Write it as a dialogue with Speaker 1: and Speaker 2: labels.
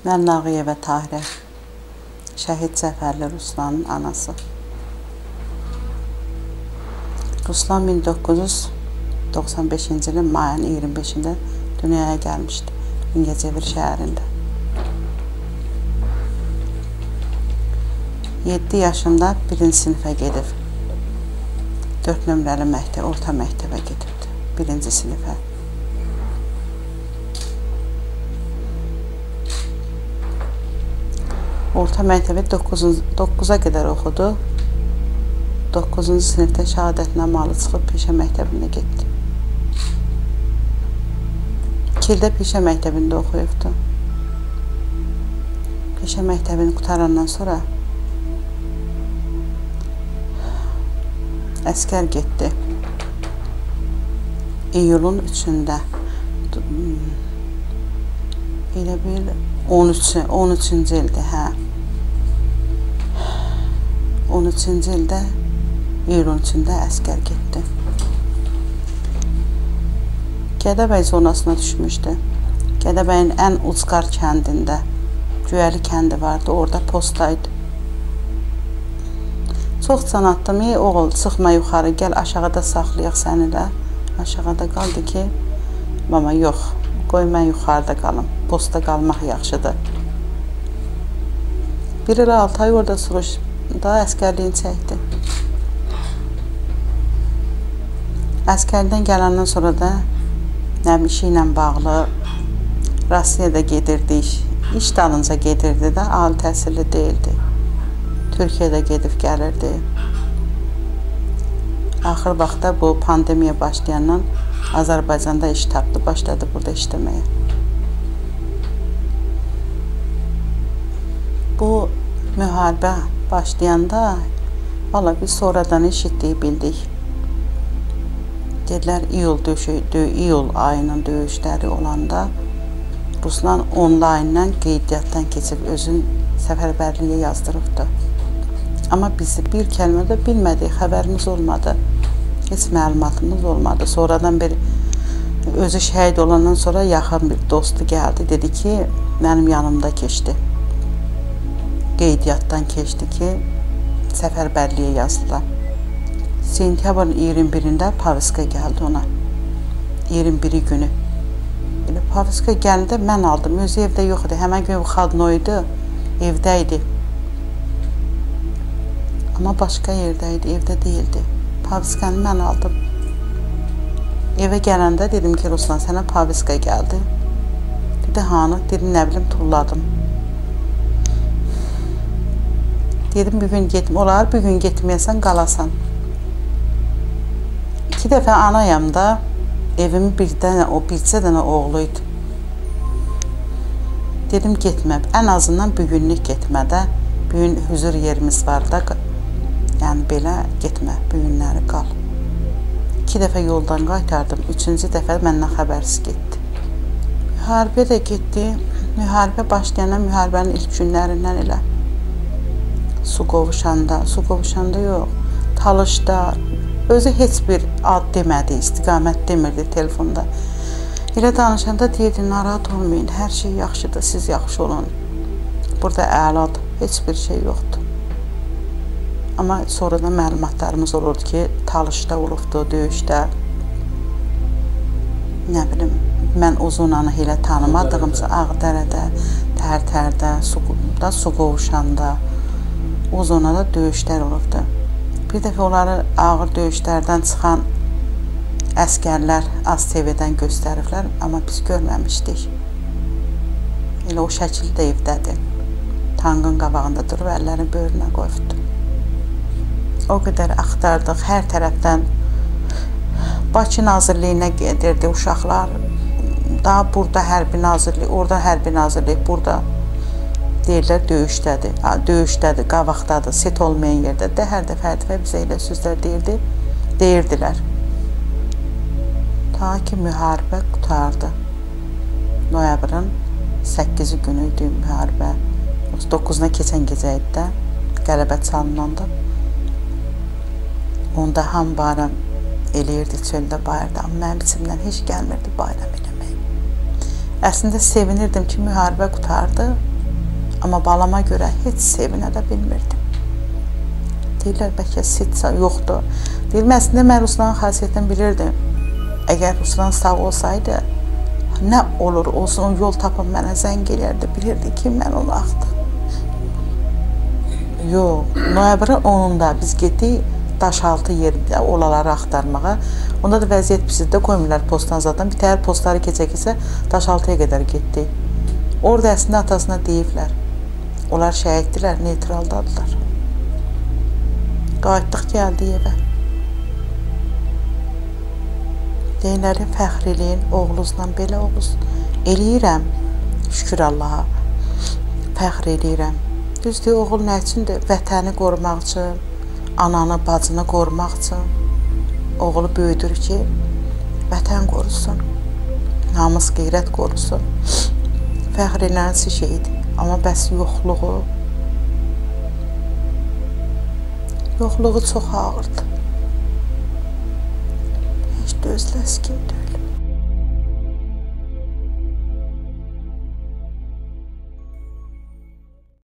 Speaker 1: Mən Nağıyevə Tahirə, şəhid Cəfərli Ruslanın anası. Ruslan 1995-ci ilin mayın 25-də dünyaya gəlmişdi Mingəçevir şəhərində. 7 yaşında birinci sinifə gedib. 4 nömrəli məktəb, orta məktəbə gedibdi. Birinci sinifə. Orta məktəbi 9-a qədər oxudu. 9-cu sinifdə şəhadətnamalı çıxıb peşə məktəbinə getdi. 2 ildə peşə məktəbində oxuyubdu. Peşə məktəbini qutarandan sonra əskər getdi. İyulun 3-də elə bil 13 13-cü ildir, hə. 13-cü ildə iyulun 3-də əskər getdi. Gədəbəy zonasına düşmüşdü. Gədəbəyin ən ucqar kəndində Güyəli kəndi vardı, orada postaydı. Çox can atdım, ey oğul, çıxma yuxarı, gəl aşağıda saxlayaq səni də. Aşağıda qaldı ki, mama yox, qoy mən yuxarıda qalım. Postda qalmaq yaxşıdır. Bir il 6 ay orada Suruçda əskərliyin çəkdi. Əskərdən gələndən sonra da nəm işi ilə bağlı Rusiyada gedirdi iş. İş dalınca gedirdi də, ali təhsilli deyildi. Türkiyədə gedib gəlirdi. Axır vaxtda bu pandemiya başlayandan Azərbaycanda iş tapdı, başladı burada işləməyə. Bu müharibə başlayanda valla biz sonradan eşitdik, bildik. Dedilər iyul döyüşü, iyul ayının döyüşləri olanda Ruslan onlayndan qeydiyyatdan keçib özün səfərbərliyə yazdırıbdı. Amma biz bir kəlmə də bilmədik, xəbərimiz olmadı. Heç məlumatımız olmadı. Sonradan bir özü şəhid olandan sonra yaxın bir dostu gəldi, dedi ki, mənim yanımda keçdi qeydiyyatdan keçdi ki, səfərbərliyə yazdılar. Sentyabrın 21-də Paviska gəldi ona. 21-i günü. Elə Paviska gələndə mən aldım. Özü evdə yox idi. Həmən gün Xadno idi. Evdə idi. Amma başqa yerdə idi, evdə deyildi. Paviskanı mən aldım. Evə gələndə dedim ki, Ruslan, sənə Paviska gəldi. Dedi, hanı? Dedim, nə bilim, tulladım. Dedim, bugün getmə, olar, bugün getməyəsən, qalasan. İki dəfə anayam da, evimin bir dənə, o bircə dənə oğlu idi. Dedim, getmə, ən azından bugünlük getmədə, bugün hüzur yerimiz var da, belə getmə, bugünləri qal. İki dəfə yoldan qaytardım, üçüncü dəfə məndən xəbərsiz getdi. Müharibə də getdi, müharibə başlayandan müharibənin ilk günlərindən elə su qovuşanda, su qovuşanda yox, talışda özü heç bir ad demədi, istiqamət demirdi telefonda. Elə danışanda deyirdi, narahat olmayın, hər şey yaxşıdır, siz yaxşı olun. Burada əladır, heç bir şey yoxdur. Amma sonradan məlumatlarımız olurdu ki, talışda olubdu, döyüşdə. Nə bilim, mən Uzunanı elə tanımadığımca Ağdərədə, Tərtərdə, su, da su qovuşanda, o zonada döyüşlər olubdu. Bir dəfə onları ağır döyüşlərdən çıxan əskərlər ASTV-dən göstəriblər, amma biz görməmişdik. Elə o şəkildə evdədir. Tankın qabağında durub əllərini böyrünə qoyubdu. O qədər axtardıq, hər tərəfdən Bakı Nazirliyinə gedirdi uşaqlar. Daha burada hərbi nazirlik, orada hərbi nazirlik, burada deyirlər döyüşdədir, döyüşdədir, qavaqdadır, set olmayan yerdədir. Hər dəfə, hər dəfə bizə elə sözlər deyirdi, deyirdilər. Ta ki, müharibə qutardı. Noyabrın 8-ci günü idi müharibə. 9-una keçən gecə idi də, qələbə çalınanda. Onda ham bayram eləyirdi çöldə bayırda, amma mənim içimdən heç gəlmirdi bayram eləmək. Əslində sevinirdim ki, müharibə qutardı. Amma balama görə heç sevinə də bilmirdim. Deyirlər bəlkə sitsa yoxdur. Deyir, əslində mən Ruslanın xasiyyətini bilirdim. Əgər Ruslan sağ olsaydı, nə olur olsun yol tapıb mənə zəng eləyərdi. Bilirdi ki, mən onu axtardım. Yox, noyabrın 10-da biz getdik daşaltı yerdə olaları axtarmağa. Onda da vəziyyət bizdə qoymurlar postdan zaten. Bir təhər postları keçə-keçə daşaltıya qədər getdik. Orada əslində atasına deyiblər. Onlar şəhiddirlər, neytraldadılar. Qayıtdıq, gəldik evə. Deyinləri fəxr eləyin, oğlunuzla belə oğlunuz. Eləyirəm, şükür Allaha. Fəxr eləyirəm. Düzdür, oğul nə üçündür? Vətəni qorumaq üçün, ananı, bacını qorumaq üçün. Oğlu böyüdür ki, vətən qorusun, namus, qeyrət qorusun. Fəxr elənsi şeydir. Amma bəs yoxluğu, yoxluğu çox ağırdır. Heç dözləs kim deyil.